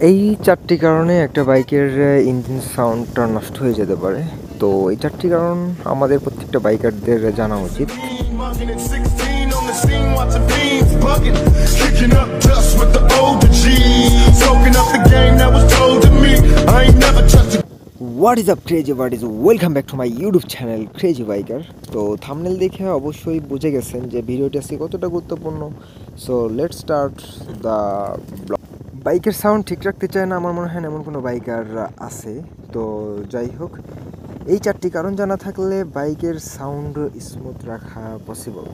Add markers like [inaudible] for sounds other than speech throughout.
এই চারটি কারণে একটা বাইকের ইঞ্জিন সাউন্ডটা নষ্ট হয়ে যেতে পারে তো এই চারটি কারণ আমাদের প্রত্যেকটা বাইকারদের জানা উচিত Mugging at 16 on the scene, watching beans bugging. Kicking up dust with the older G's. Soaking up the game that was told to me. I ain't never touched a what is up crazy what is welcome back to my YouTube channel crazy biker তো thumbnail দেখে অবশ্যই বুঝে গেছেন যে ভিডিওটি আজকে কতটা গুরুত্বপূর্ণ সো লেট স্টার্ট দ্য বাইকের সাউন্ড ঠিক রাখতে চায় না, আমার মনে হয় না এমন কোনো বাইকার আছে। তো যাই হোক, এই চারটি কারণ জানা থাকলে বাইকের সাউন্ড স্মুথ রাখা পসিবল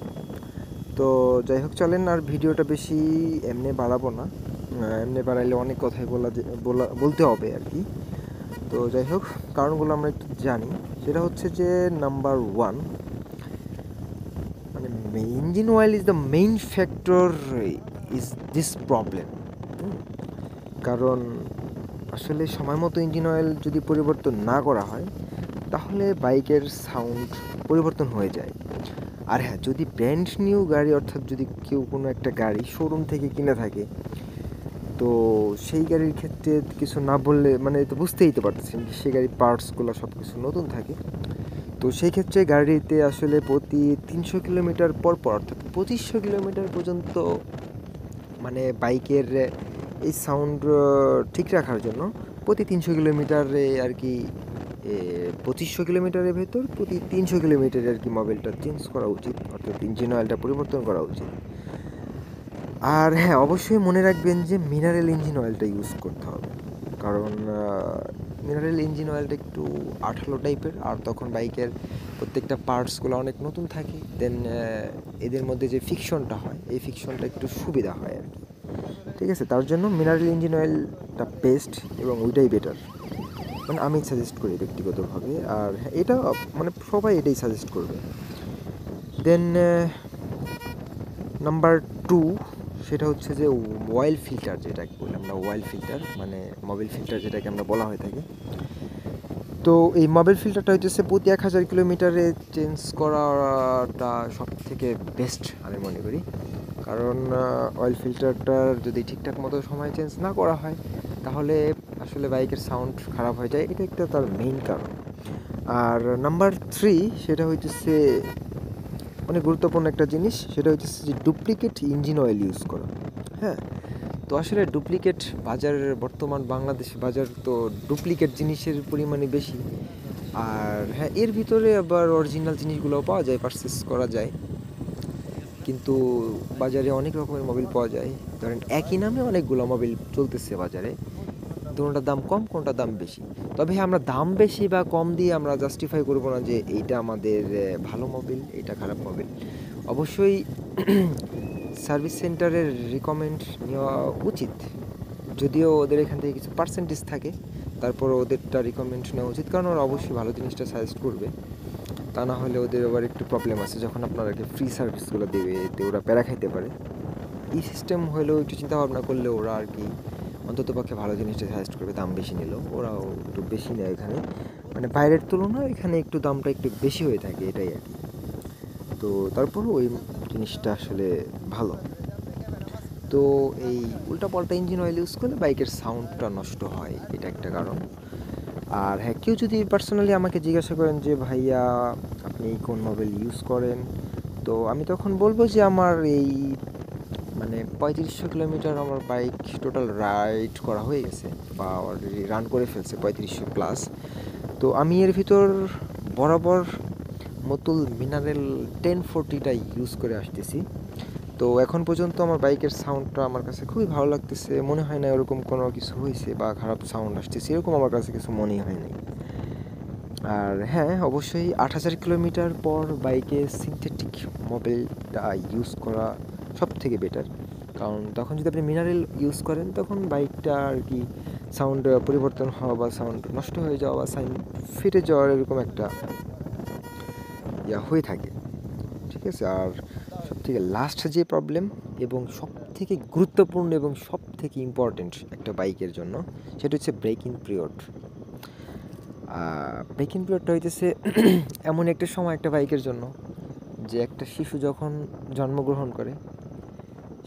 তো যাই হোক, চলেন আর ভিডিওটা বেশি এমনি বাড়াবো না। এমনি বাড়াইলে অনেক কথাই বলা বলা, বলতে হবে আর কি। তো যাই হোক, কারণগুলো আমরা একটু জানি। সেটা হচ্ছে যে নাম্বার ওয়ান মানে engine oil is the main factor is this problem কারণ আসলে সময় মতো ইঞ্জিন অয়েল যদি পরিবর্তন না করা হয়, তাহলে বাইকের সাউন্ড পরিবর্তন হয়ে যায়। আর হ্যাঁ যদি ব্র্যান্ড নিউ গাড়ি অর্থাৎ যদি কেউ কোনো একটা গাড়ি শোরুম থেকে কিনে থাকে, তো সেই গাড়ির ক্ষেত্রে কিছু না বললে মানে তো বুঝতেই তো পারতেছেন সেই গাড়ির পার্টসগুলো সব কিছু নতুন থাকে। তো সেই ক্ষেত্রে গাড়িতে আসলে প্রতি তিনশো কিলোমিটার পর পর অর্থাৎ পঁচিশশো কিলোমিটার পর্যন্ত মানে বাইকের এই সাউন্ড ঠিক রাখার জন্য প্রতি তিনশো কিলোমিটারে আর কি পঁচিশশো কিলোমিটারের ভেতর প্রতি তিনশো কিলোমিটারে আর কি মোবাইলটা চেঞ্জ করা উচিত, অর্থাৎ ইঞ্জিন অয়েলটা পরিবর্তন করা উচিত। আর হ্যাঁ অবশ্যই মনে রাখবেন যে মিনারেল ইঞ্জিন অয়েলটা ইউজ করতে হবে। কারণ মিনারেল ইঞ্জিন অয়েলটা একটু আঠালো টাইপের আর তখন বাইকের প্রত্যেকটা পার্টসগুলো অনেক নতুন থাকে দেন এদের মধ্যে যে ফিকশনটা হয়, এই ফিকশনটা একটু সুবিধা হয় আর কি। ঠিক আছে, তার জন্য মিনারেল ইঞ্জিন অয়েলটা বেস্ট এবং ওইটাই বেটার মানে আমি সাজেস্ট করি ব্যক্তিগতভাবে, আর হ্যাঁ এটা মানে সবাই এটাই সাজেস্ট করবে। দেন নাম্বার টু সেটা হচ্ছে যে অয়েল ফিল্টার যেটাকে বলি আমরা অয়েল ফিল্টার মানে মোবিল ফিল্টার যেটাকে আমরা বলা হয়ে থাকি। তো এই মোবাইল ফিল্টারটা হচ্ছে প্রতি এক হাজার কিলোমিটারে চেঞ্জ করাটা সব থেকে বেস্ট আমি মনে করি। কারণ অয়েল ফিল্টারটার যদি ঠিকঠাক মতো সময় চেঞ্জ না করা হয়, তাহলে আসলে বাইকের সাউন্ড খারাপ হয়ে যায়। এটা একটা তার মেইন কারণ। আর নাম্বার থ্রি সেটা হইতেছে অনেক গুরুত্বপূর্ণ একটা জিনিস, সেটা হচ্ছে যে ডুপ্লিকেট ইঞ্জিন অয়েল ইউজ করা। হ্যাঁ? তো আসলে ডুপ্লিকেট বাজারের বর্তমান বাংলাদেশ বাজার তো ডুপ্লিকেট জিনিসের পরিমাণে বেশি। আর হ্যাঁ এর ভিতরে আবার অরিজিনাল জিনিসগুলোও পাওয়া যায় পারচেস করা যায়। কিন্তু বাজারে অনেক রকমের মোবাইল পাওয়া যায়। ধরেন একই নামে অনেকগুলো মোবাইল চলতেছে বাজারে। কোনটার দাম কম, কোনটা দাম বেশি। তবে হ্যাঁ আমরা দাম বেশি বা কম দিয়ে আমরা জাস্টিফাই করব না যে এইটা আমাদের ভালো মোবাইল এইটা খারাপ মোবাইল অবশ্যই সার্ভিস সেন্টারের রিকমেন্ড নেওয়া উচিত। যদিও ওদের এখান থেকে কিছু পার্সেন্টেজ থাকে, তারপর ওদেরটা রিকমেন্ড নেওয়া উচিত, কারণ ওরা অবশ্যই ভালো জিনিসটা সাজেস্ট করবে। তা না হলে ওদের আবার একটু প্রবলেম আছে, যখন আপনারাকে ফ্রি সার্ভিসগুলো দেবে, এতে ওরা প্যারা খাইতে পারে। এই সিস্টেম হলেও একটু চিন্তা ভাবনা করলে ওরা আর কি অন্তত পক্ষে ভালো জিনিসটা সাজেস্ট করবে, দাম বেশি নিল। ওরাও একটু বেশি নেয় এখানে। মানে বাইরের তুলনায় এখানে একটু দামটা একটু বেশি হয়ে থাকে, এটাই আর কি। তো তারপরও ওই জিনিসটা আসলে ভালো। তো এই উল্টা উল্টাপাল্টা ইঞ্জিন অয়েল ইউজ করলে বাইকের সাউন্ডটা নষ্ট হয়, এটা একটা কারণ। আর হ্যাঁ কেউ যদি পার্সোনালি আমাকে জিজ্ঞাসা করেন যে, ভাইয়া, আপনি কোন মোবাইল ইউজ করেন? তো আমি তখন বলব যে, আমার এই মানে পঁয়ত্রিশশো কিলোমিটার আমার বাইক টোটাল রাইড করা হয়ে গেছে বা অলরেডি রান করে ফেলছে পঁয়ত্রিশশো প্লাস তো আমি এর ভিতর বরাবর মতুল মিনারেল টেন ফোরটিটা ইউজ করে আসতেছি। তো এখন পর্যন্ত আমার বাইকের সাউন্ডটা আমার কাছে খুবই ভালো লাগতেছে, মনে হয় না এরকম কোনো কিছু হয়েছে বা খারাপ সাউন্ড আসতেছে, এরকম আমার কাছে কিছু মনেই হয় নাই। আর হ্যাঁ অবশ্যই আট হাজার কিলোমিটার পর বাইকে সিনথেটিক মোবাইলটা ইউজ করা সব থেকে বেটার কারণ তখন যদি আপনি মিনারেল ইউজ করেন, তখন বাইকটা আর কি সাউন্ড পরিবর্তন হওয়া বা সাউন্ড নষ্ট হয়ে যাওয়া বা সাইন ফেটে যাওয়ার এরকম একটা ইয়া হয়ে থাকে। ঠিক আছে? আর সব থেকে লাস্ট যে প্রবলেম এবং সব থেকে গুরুত্বপূর্ণ এবং সব থেকে ইম্পর্টেন্ট একটা বাইকের জন্য, সেটা হচ্ছে ব্রেকিং পিরিয়ড ব্রেকিং পিরিয়ডটা হইতেছে [clears throat] এমন একটা সময় একটা বাইকের জন্য, যে একটা শিশু যখন জন্মগ্রহণ করে,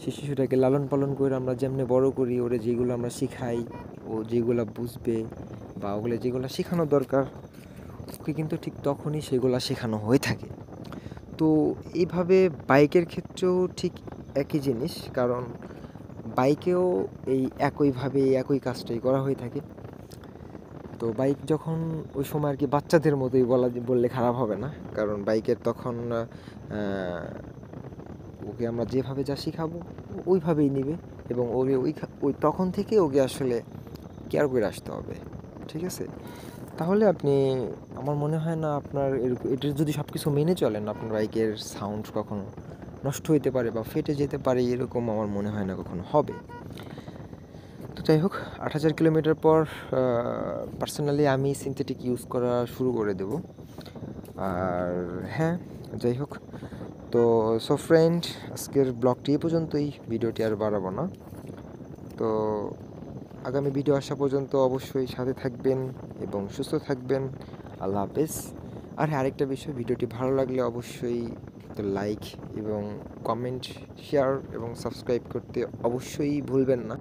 সে শিশুটাকে লালন পালন করে আমরা যেমনি বড় করি, ওরে যেগুলো আমরা শিখাই, ও যেগুলো বুঝবে বা ওগুলো যেগুলো শেখানো দরকার কিন্তু ঠিক তখনই সেগুলো শেখানো হয়ে থাকে। তো এইভাবে বাইকের ক্ষেত্রেও ঠিক একই জিনিস, কারণ বাইকেও এই একইভাবে একই কাজটাই করা হয়ে থাকে। তো বাইক যখন ওই সময় আর কি বাচ্চাদের মতোই বলা বললে খারাপ হবে না। কারণ বাইকের তখন ওকে আমরা যেভাবে যা শেখাবো, ওইভাবেই নেবে এবং ওকে ওই ওই তখন থেকে ওকে আসলে কেয়ার করে আসতে হবে। ঠিক আছে? তাহলে আপনি, আমার মনে হয় না আপনার এরকম এটা যদি সব কিছু মেনে চলেন, আপনার বাইকের সাউন্ড কখনো নষ্ট হইতে পারে বা ফেটে যেতে পারে, এরকম আমার মনে হয় না কখনো হবে। তো যাই হোক, আট হাজার কিলোমিটার পর পার্সোনালি আমি সিনথেটিক ইউজ করা শুরু করে দেব। আর হ্যাঁ যাই হোক, তো সো ফ্রেন্ড আজকের ব্লগটি এই পর্যন্তই, ভিডিওটি আর বাড়াবো না। তো আগামী ভিডিও আসা পর্যন্ত অবশ্যই সাথে থাকবেন এবং সুস্থ থাকবেন। আল্লাহ হাফেজ। আর হ্যাঁ আরেকটা বিষয়, ভিডিওটি ভালো লাগলে অবশ্যই লাইক এবং কমেন্ট, শেয়ার এবং সাবস্ক্রাইব করতে অবশ্যই ভুলবেন না।